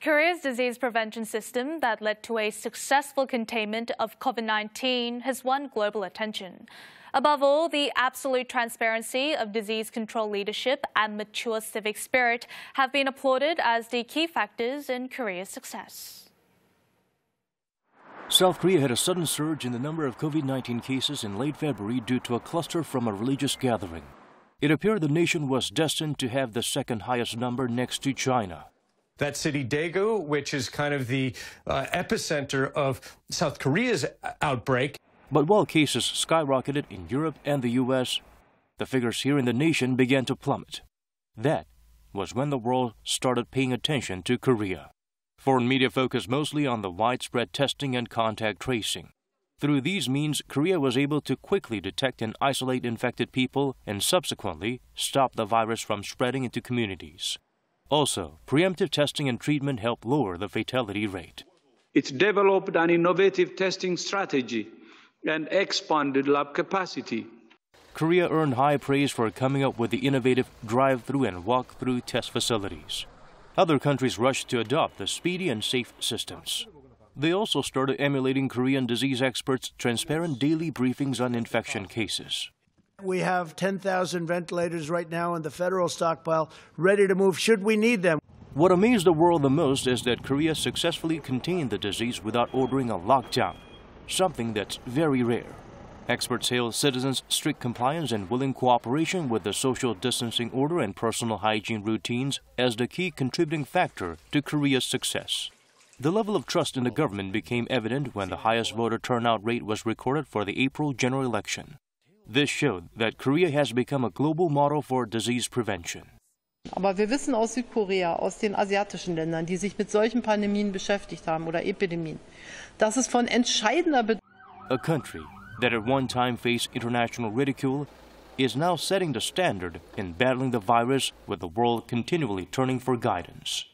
Korea's disease prevention system that led to a successful containment of COVID 19 has won global attention. Above all, the absolute transparency of disease control leadership and mature civic spirit have been applauded as the key factors in Korea's success. South Korea had a sudden surge in the number of COVID 19 cases in late February due to a cluster from a religious gathering. It appeared the nation was destined to have the second highest number next to China. That city, Daegu, which is kind of the uh, epicenter of South Korea's outbreak. But while cases skyrocketed in Europe and the U.S., the figures here in the nation began to plummet. That was when the world started paying attention to Korea. Foreign media focused mostly on the widespread testing and contact tracing. Through these means, Korea was able to quickly detect and isolate infected people and subsequently stop the virus from spreading into communities. Also, preemptive testing and treatment help lower the fatality rate. It's developed an innovative testing strategy and expanded lab capacity. Korea earned high praise for coming up with the innovative drive through and walk through test facilities. Other countries rushed to adopt the speedy and safe systems. They also started emulating Korean disease experts' transparent daily briefings on infection cases. We have 10,000 ventilators right now in the federal stockpile ready to move should we need them. What amazed the world the most is that Korea successfully contained the disease without ordering a lockdown, something that's very rare. Experts hail citizens' strict compliance and willing cooperation with the social distancing order and personal hygiene routines as the key contributing factor to Korea's success. The level of trust in the government became evident when the highest voter turnout rate was recorded for the April general election. This showed that Korea has become a global model for disease prevention. Aber wir wissen aus Südkorea, aus den asiatischen Ländern, die sich mit solchen Pandemien beschäftigt haben oder Epidemien, dass es von entscheidender Bedeutung A country that at one time faced international ridicule is now setting the standard in battling the virus with the world continually turning for guidance.